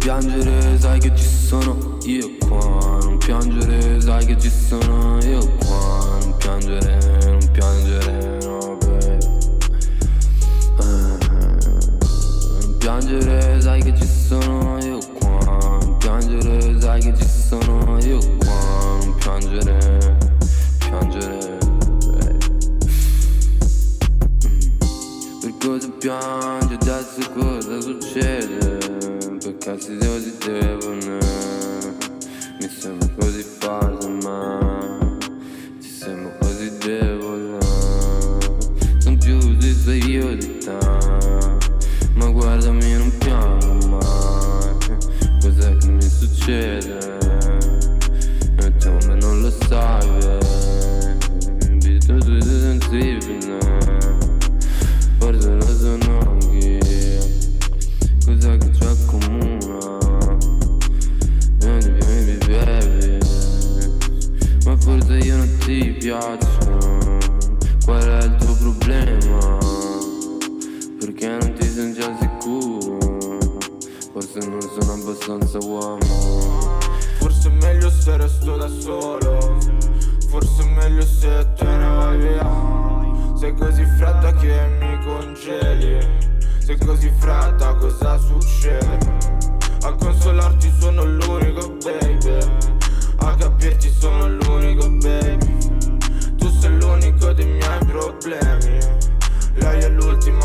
piangere, sai che ci sono io qua. Non piangere, sai che ci sono io qua. Non piangere, non piangere, no, baby. Eh, non piangere, sai che ci sono io qua. Non piangere, sai che ci sono io qua. Non piangere, piangere. eh. Per cosa piangi adesso cosa succede? Perché se così debole Mi sembra così falso ma Ti sembra così debole. Non più esisto io di te Ma guardami non piango mai. Cos'è che mi succede? Non ti piaccio Qual è il tuo problema? Perché non ti senti al sicuro? Forse non sono abbastanza uomo Forse è meglio se resto da solo Forse è meglio se te ne vai via Sei così fredda che mi congeli Sei così fredda cosa succede? A consolarti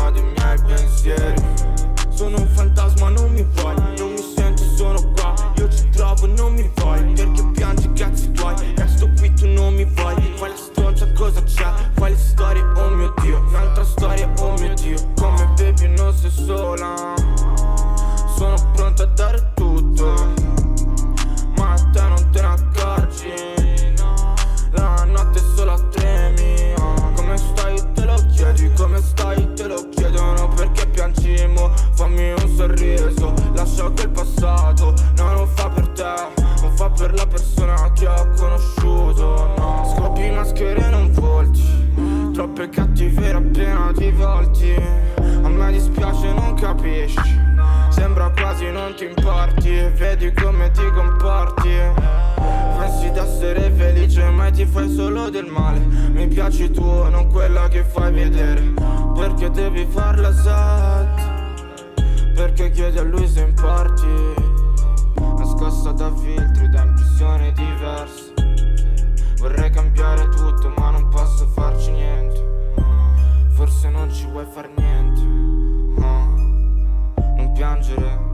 l'ultima dei miei pensieri Sono un fantasma non mi vuoi la persona che ho conosciuto No. Scopri maschere non volti Troppe cattiverie appena ti volti. A me dispiace non capisci Sembra quasi non ti importi Vedi come ti comporti Pensi d'essere felice ma ti fai solo del male. Mi piaci tu, non quella che fai vedere Perché devi farla set perso Vorrei cambiare tutto ma non posso farci niente. Forse non ci vuoi far niente non piangere.